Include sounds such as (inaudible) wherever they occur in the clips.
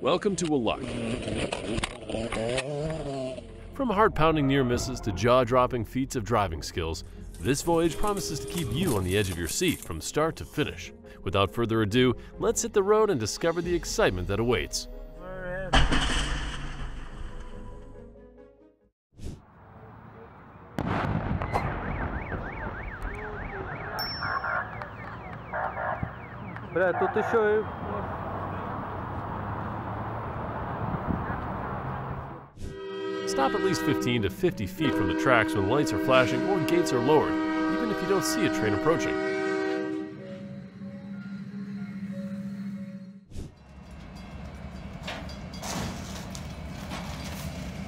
Welcome to WELUCK. From heart pounding near misses to jaw dropping feats of driving skills, this voyage promises to keep you on the edge of your seat from start to finish. Without further ado, let's hit the road and discover the excitement that awaits. Бля, тут еще Stop at least 15 to 50 feet from the tracks when lights are flashing or gates are lowered, even if you don't see a train approaching.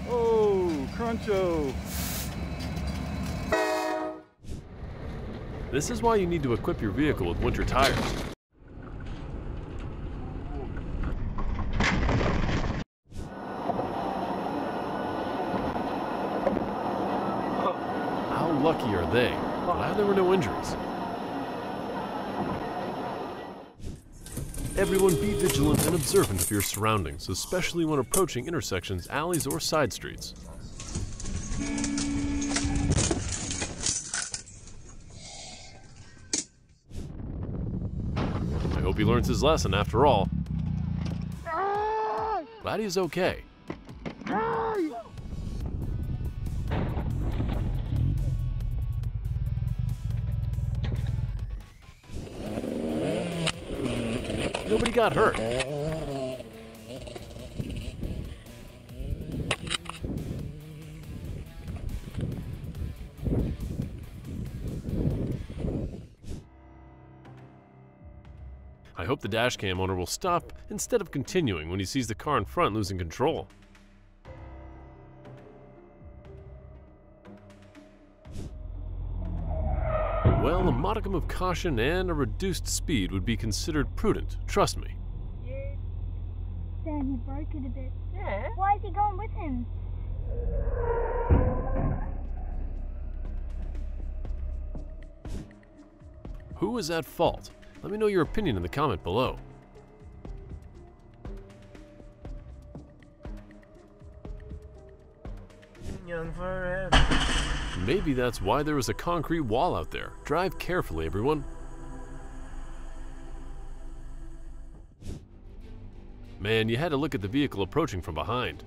Oh, Cruncho! This is why you need to equip your vehicle with winter tires. How lucky are they? Glad there were no injuries. Everyone be vigilant and observant of your surroundings, especially when approaching intersections, alleys, or side streets. I hope he learns his lesson after all. Glad he's okay. Got hurt. I hope the dashcam owner will stop instead of continuing when he sees the car in front losing control. Well, a modicum of caution and a reduced speed would be considered prudent, trust me. Sam, he broke it a bit. Yeah. Why is he going with him? Who is at fault? Let me know your opinion in the comment below. Young forever. Maybe that's why there is a concrete wall out there. Drive carefully, everyone. Man, you had to look at the vehicle approaching from behind.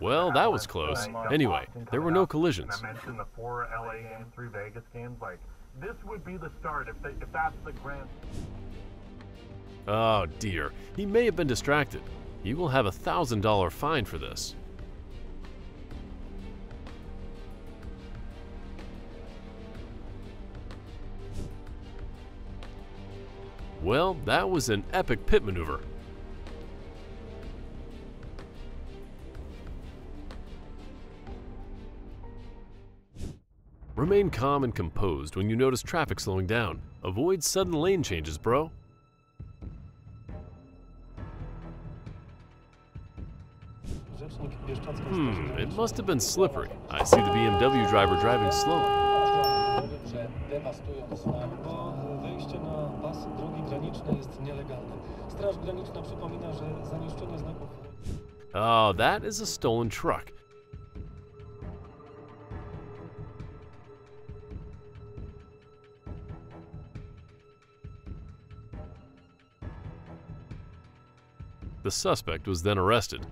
Well, that was close. Anyway, there were no collisions. I mentioned the four LA and three Vegas games. Like, this would be the start if, they, if that's the grand. Oh dear, he may have been distracted. He will have a thousand dollar fine for this. Well, that was an epic pit maneuver. Remain calm and composed when you notice traffic slowing down. Avoid sudden lane changes, bro. Hmm, it must have been slippery. I see the BMW driver driving slowly. Że dewastują znak, bo wejście na pas drogi granicznej jest nielegalne. Straż Graniczna przypomina, że znaków Oh, that is a stolen truck. The suspect was then arrested.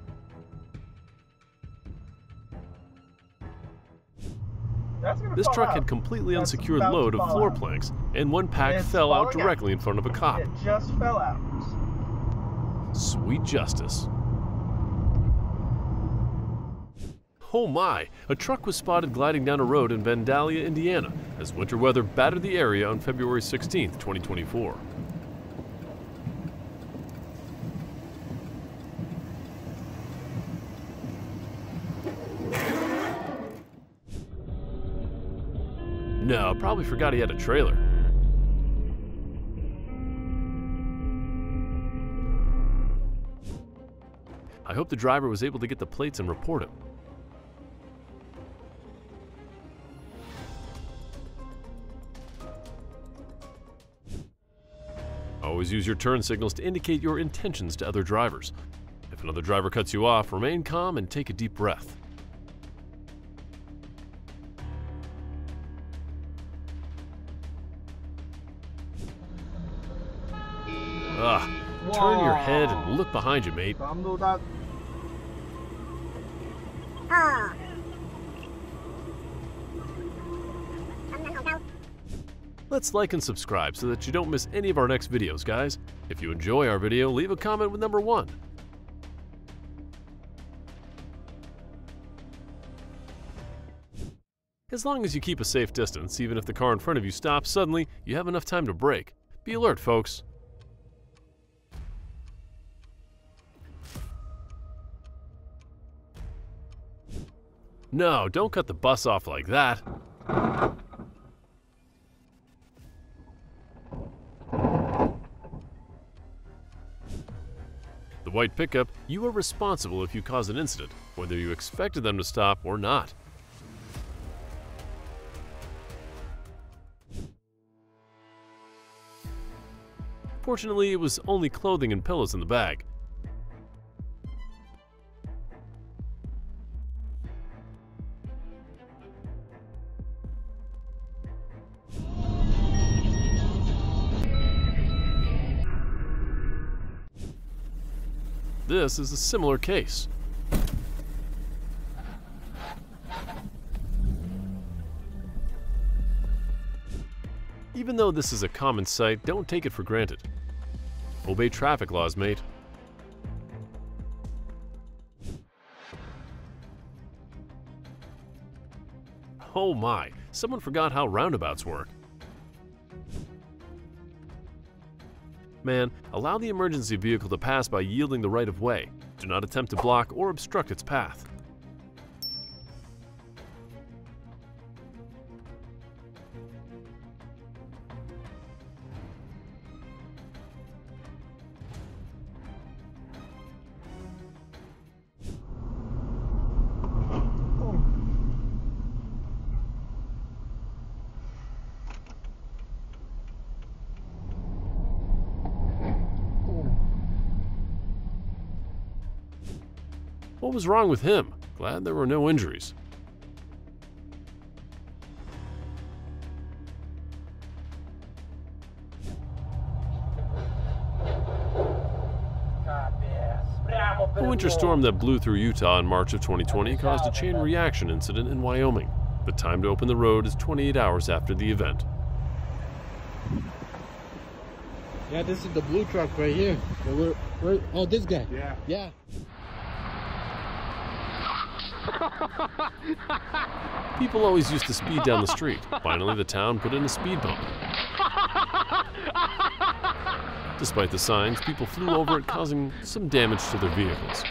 This truck had completely unsecured load of floor planks, and one pack fell out. directly in front of a cop. It just fell out. Sweet justice. Oh my! A truck was spotted gliding down a road in Vandalia, Indiana, as winter weather battered the area on February 16, 2024. No, probably forgot he had a trailer. I hope the driver was able to get the plates and report him. Always use your turn signals to indicate your intentions to other drivers. If another driver cuts you off, remain calm and take a deep breath. Look behind you, mate. Let's like and subscribe so that you don't miss any of our next videos, guys. If you enjoy our video, leave a comment with number one. As long as you keep a safe distance, even if the car in front of you stops suddenly, you have enough time to brake. Be alert, folks. No, don't cut the bus off like that. The white pickup, you are responsible if you cause an incident, whether you expected them to stop or not. Fortunately, it was only clothing and pillows in the bag. This is a similar case. Even though this is a common sight, don't take it for granted. Obey traffic laws, mate. Oh my, someone forgot how roundabouts work. Man, allow the emergency vehicle to pass by yielding the right of way. Do not attempt to block or obstruct its path. What was wrong with him? Glad there were no injuries. A winter storm that blew through Utah in March of 2020 caused a chain reaction incident in Wyoming. The time to open the road is 28 hours after the event. Yeah, this is the blue truck right here. Where, where, oh, this guy. Yeah. Yeah. (laughs) People always used to speed down the street. Finally, the town put in a speed bump. Despite the signs, people flew over it, causing some damage to their vehicles.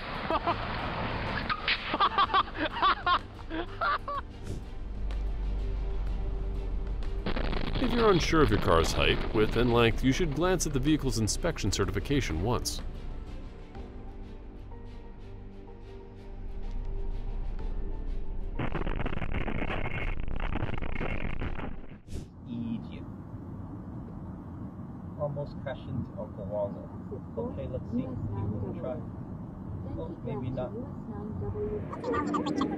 If you're unsure of your car's height, width, and length, you should glance at the vehicle's inspection certification once. Maybe not.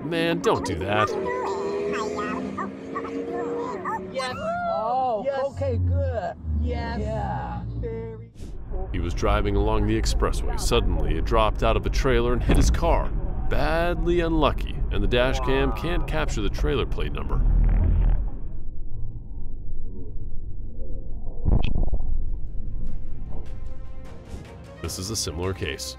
Man, don't do that. Yes! Oh, yes. okay, good. Yes! Yeah. Very. He was driving along the expressway. Suddenly, it dropped out of a trailer and hit his car. Badly unlucky, and the dash cam can't capture the trailer plate number. This is a similar case.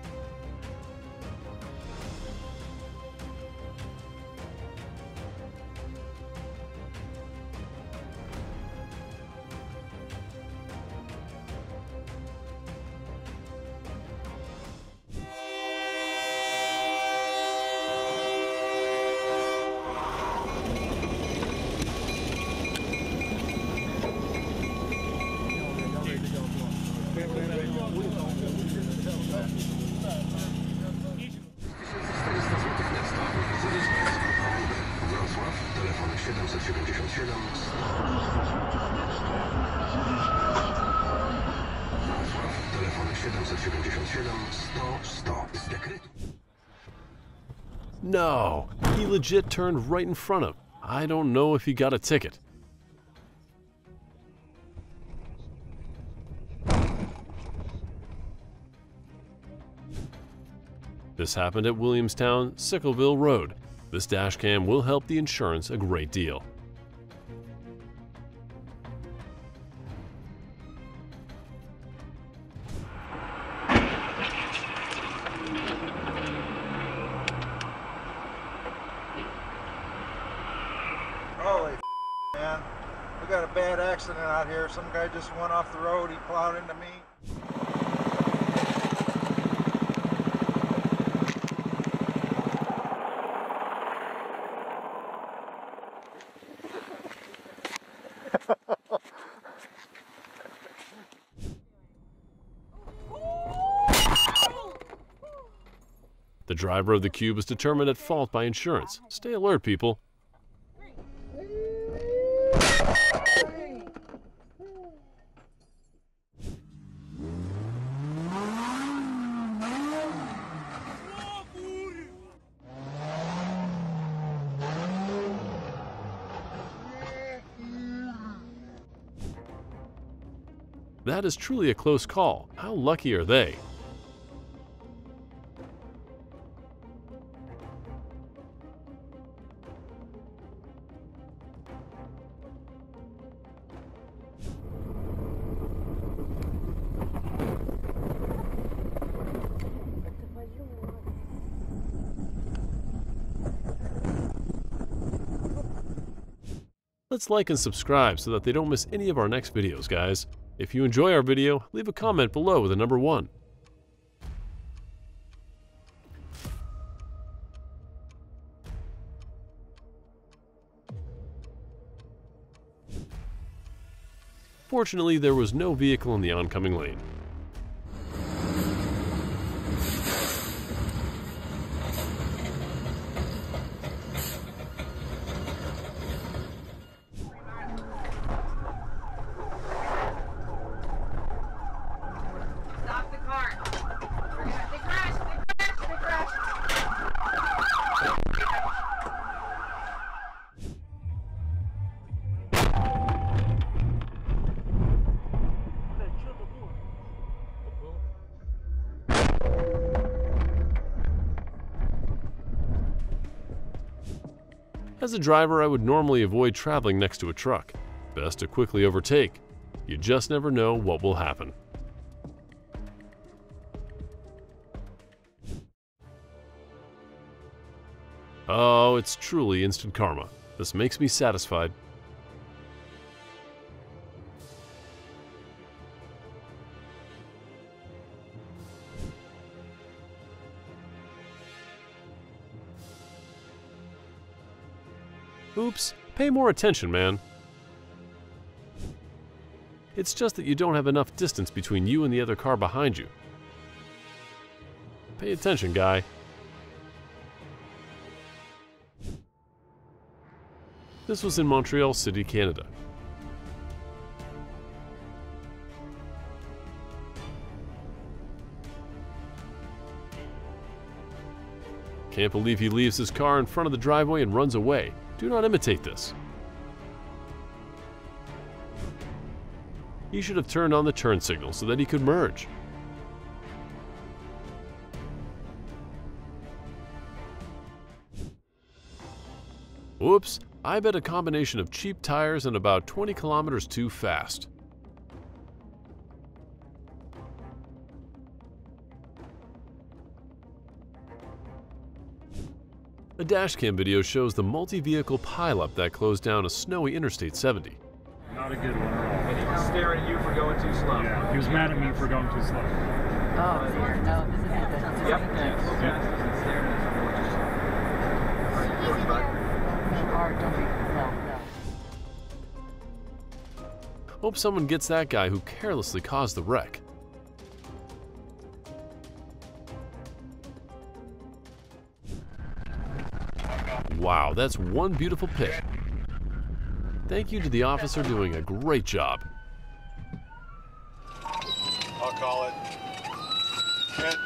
Legit turned right in front of. him. I don't know if he got a ticket. This happened at Williamstown, Sicklerville Road. This dashcam will help the insurance a great deal. Driver of the cube is determined at fault by insurance. Stay alert, people. That is truly a close call. How lucky are they? Let's like and subscribe so that they don't miss any of our next videos, guys. If you enjoy our video, leave a comment below with a number 1. Fortunately, there was no vehicle in the oncoming lane. As a driver, I would normally avoid traveling next to a truck. Best to quickly overtake. You just never know what will happen. Oh, it's truly instant karma. This makes me satisfied. Pay more attention, man. It's just that you don't have enough distance between you and the other car behind you. Pay attention, guy. This was in Montreal City, Canada. Can't believe he leaves his car in front of the driveway and runs away. Do not imitate this. He should have turned on the turn signal so that he could merge. Whoops, I bet a combination of cheap tires and about 20 kilometers too fast. A dashcam video shows the multi-vehicle pileup that closed down a snowy Interstate 70. Not a good one at all. And he was staring at you for going too slow. Yeah, he was mad at me for going too slow. Oh, dear. No, oh, this isn't good. This Yep. isn't good. Yes. He's staring at you for too slow. Are you going back? No, Art, don't be. No, no. Hope someone gets that guy who carelessly caused the wreck. Wow, that's one beautiful pit. Thank you to the officer doing a great job. I'll call it. Good.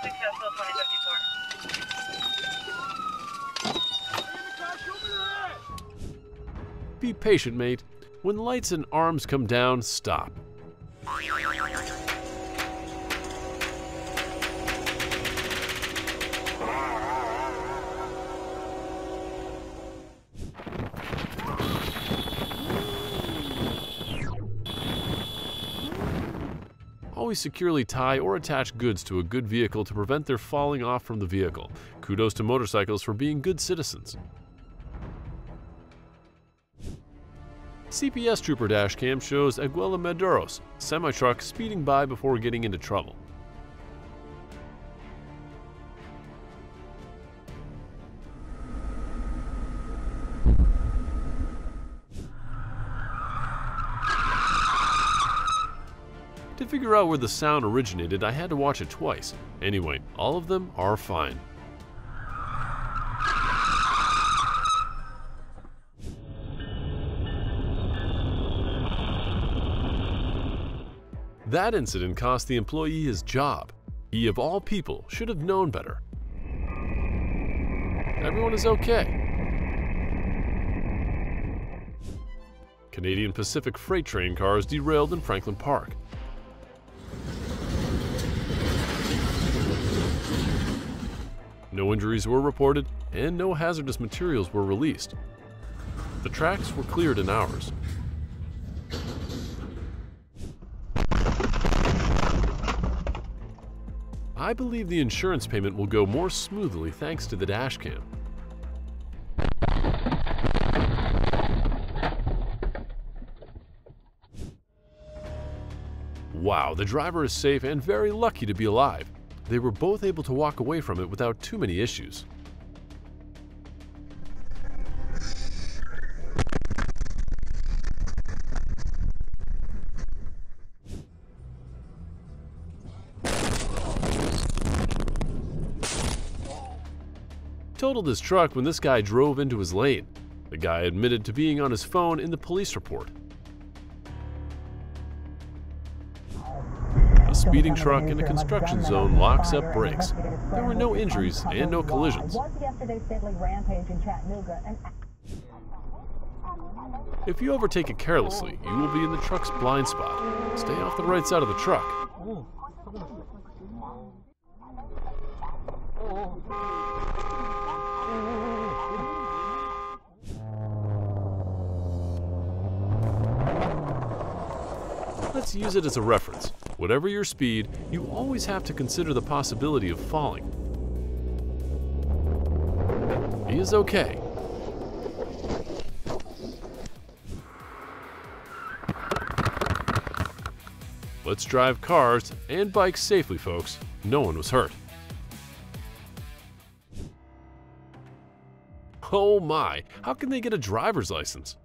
Successful 2054. Be patient, mate. When lights and arms come down, stop. Always securely tie or attach goods to a good vehicle to prevent their falling off from the vehicle. Kudos to motorcycles for being good citizens. DPS Trooper dashcam shows Aguila Maduros, semi-truck speeding by before getting into trouble. To figure out where the sound originated, I had to watch it twice. Anyway, all of them are fine. That incident cost the employee his job. He, of all people, should have known better. Everyone is okay. Canadian Pacific freight train cars derailed in Franklin Park. No injuries were reported and no hazardous materials were released. The tracks were cleared in hours. I believe the insurance payment will go more smoothly thanks to the dashcam. Wow, the driver is safe and very lucky to be alive. They were both able to walk away from it without too many issues. Totaled his truck when this guy drove into his lane. The guy admitted to being on his phone in the police report. Speeding truck in a construction zone locks up brakes. There were no injuries and no collisions. If you overtake it carelessly, you will be in the truck's blind spot. Stay off the right side of the truck. Let's use it as a reference. Whatever your speed, you always have to consider the possibility of falling. He is okay. Let's drive cars and bikes safely, folks. No one was hurt. Oh my, how can they get a driver's license?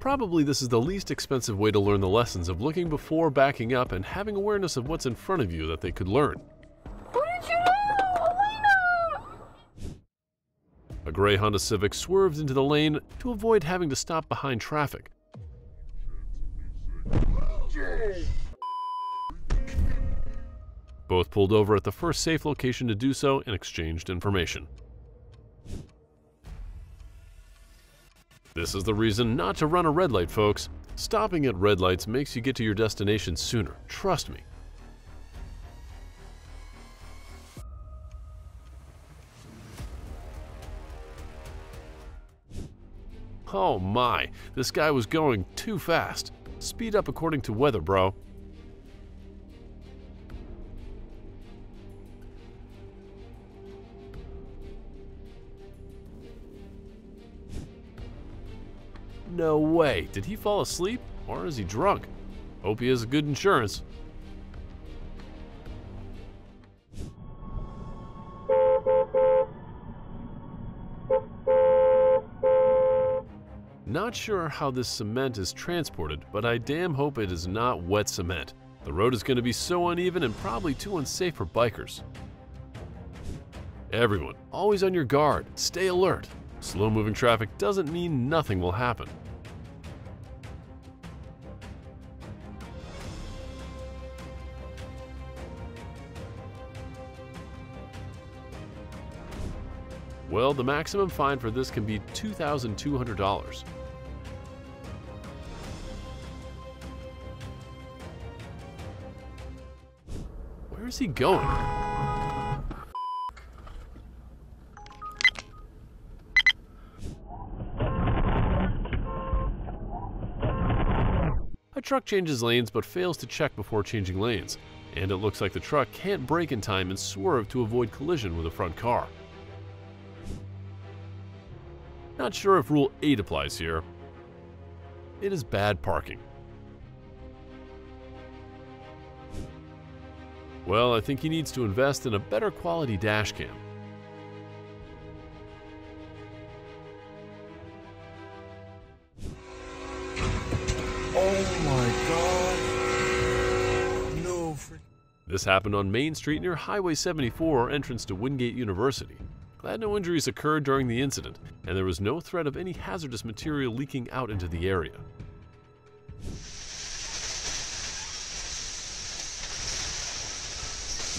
Probably this is the least expensive way to learn the lessons of looking before backing up and having awareness of what's in front of you that they could learn. What did you do? Elena! A gray Honda Civic swerved into the lane to avoid having to stop behind traffic. Both pulled over at the first safe location to do so and exchanged information. This is the reason not to run a red light, folks. Stopping at red lights makes you get to your destination sooner. Trust me. Oh my, this guy was going too fast. Speed up according to weather, bro. No way. Did he fall asleep? Or is he drunk? Hope he has good insurance. Not sure how this cement is transported, but I damn hope it is not wet cement. The road is going to be so uneven and probably too unsafe for bikers. Everyone, always on your guard, stay alert. Slow moving traffic doesn't mean nothing will happen. Well, the maximum fine for this can be $2,200. Where is he going? Truck changes lanes but fails to check before changing lanes, and it looks like the truck can't brake in time and swerve to avoid collision with a front car. Not sure if Rule 8 applies here. It is bad parking. Well, I think he needs to invest in a better quality dash cam. This happened on Main Street near Highway 74, or entrance to Wingate University. Glad no injuries occurred during the incident, and there was no threat of any hazardous material leaking out into the area.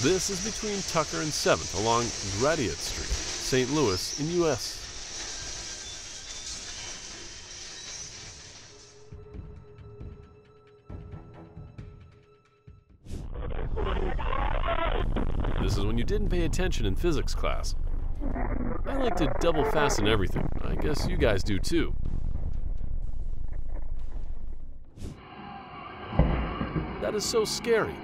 This is between Tucker and 7th along Gratiot Street, St. Louis, in U.S. didn't pay attention in physics class. I like to double fasten everything. I guess you guys do too. That is so scary.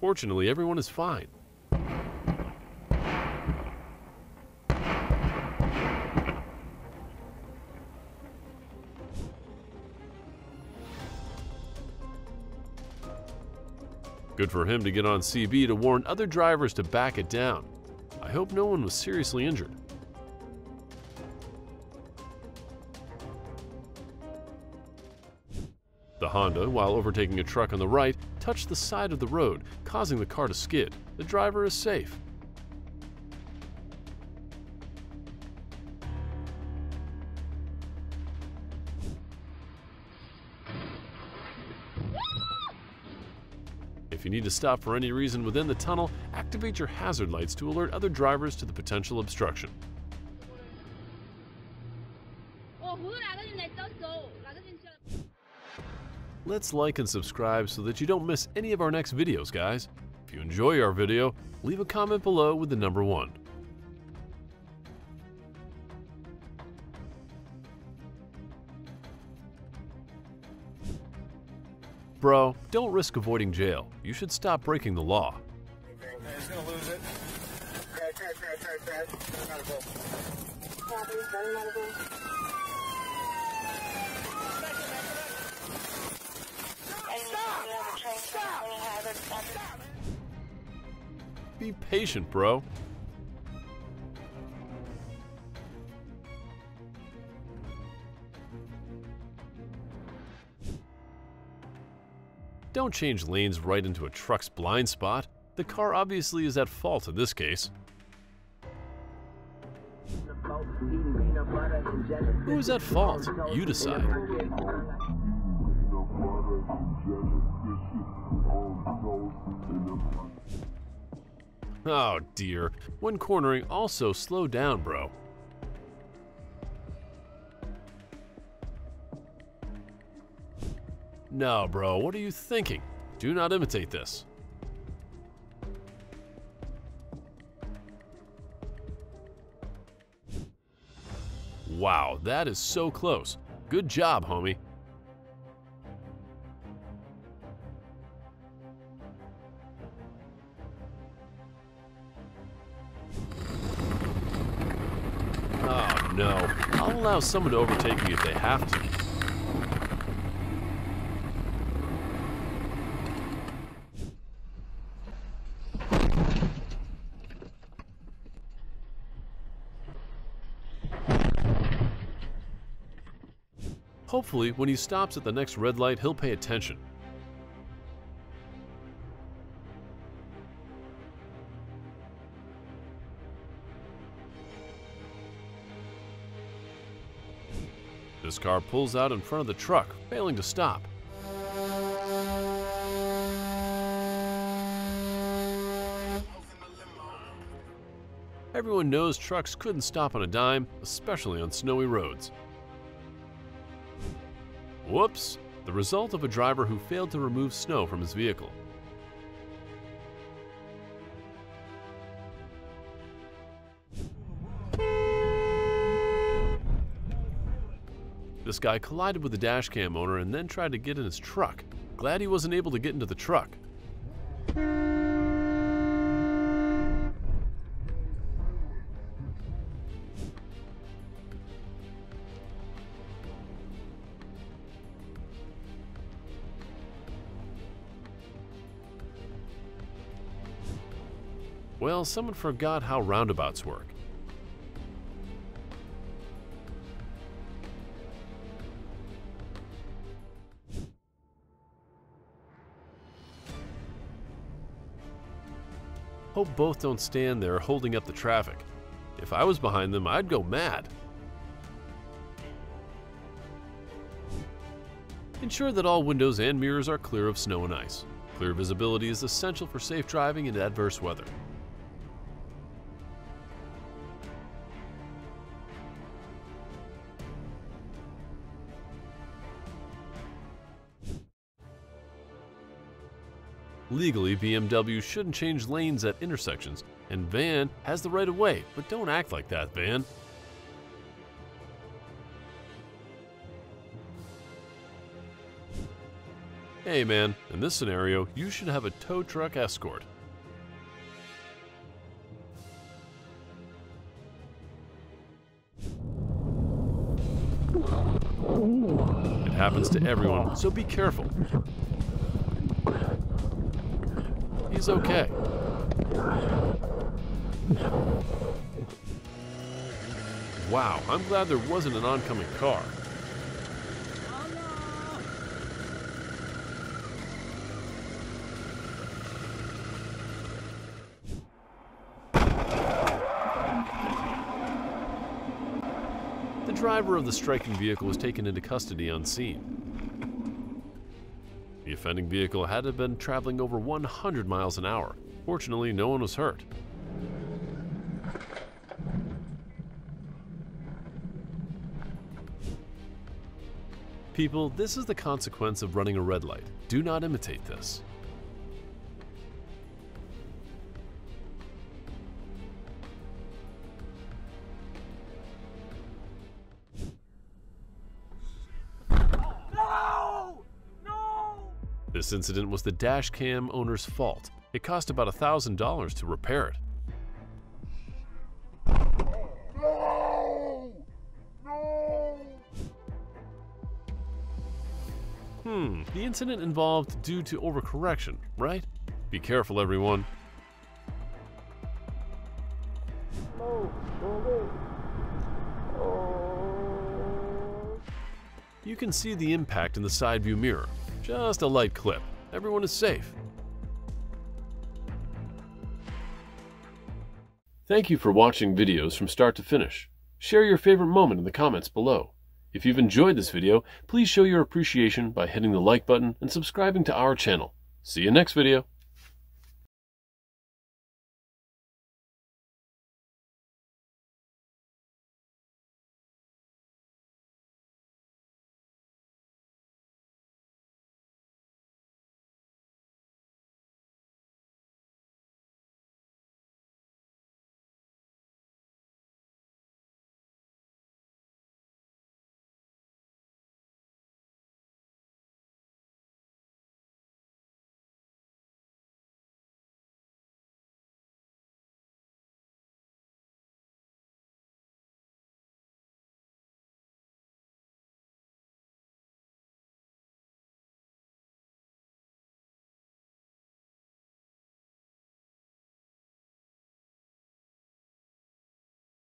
Fortunately, everyone is fine. Good for him to get on CB to warn other drivers to back it down. I hope no one was seriously injured. The Honda, while overtaking a truck on the right, touched the side of the road, causing the car to skid. The driver is safe. If you need to stop for any reason within the tunnel, activate your hazard lights to alert other drivers to the potential obstruction. Let's like and subscribe so that you don't miss any of our next videos, guys. If you enjoy our video, leave a comment below with the number one. Bro, don't risk avoiding jail. You should stop breaking the law. He's gonna lose Don't change lanes right into a truck's blind spot. The car obviously is at fault in this case. Who is at fault? You decide. Oh dear. When cornering, also slow down, bro. No, bro, what are you thinking? Do not imitate this. Wow, that is so close. Good job, homie. Oh no, I'll allow someone to overtake me if they have to. Hopefully, when he stops at the next red light, he'll pay attention. This car pulls out in front of the truck, failing to stop. Everyone knows trucks couldn't stop on a dime, especially on snowy roads. Whoops! The result of a driver who failed to remove snow from his vehicle. This guy collided with the dashcam owner and then tried to get in his truck. Glad he wasn't able to get into the truck. Well, someone forgot how roundabouts work. Hope both don't stand there holding up the traffic. If I was behind them, I'd go mad. Ensure that all windows and mirrors are clear of snow and ice. Clear visibility is essential for safe driving in adverse weather. Legally, BMW shouldn't change lanes at intersections, and Van has the right of way, but don't act like that, Van. Hey man, in this scenario, you should have a tow truck escort. It happens to everyone, so be careful. He's okay. Wow, I'm glad there wasn't an oncoming car. The driver of the striking vehicle was taken into custody on scene. The offending vehicle had been traveling over 100 miles an hour. Fortunately, no one was hurt. People, this is the consequence of running a red light. Do not imitate this. This incident was the dash cam owner's fault. It cost about $1,000 to repair it. Hmm, the incident involved due to overcorrection, right? Be careful, everyone. You can see the impact in the side view mirror. Just a light clip. Everyone is safe. Thank you for watching videos from start to finish. Share your favorite moment in the comments below. If you've enjoyed this video, please show your appreciation by hitting the like button and subscribing to our channel. See you next video.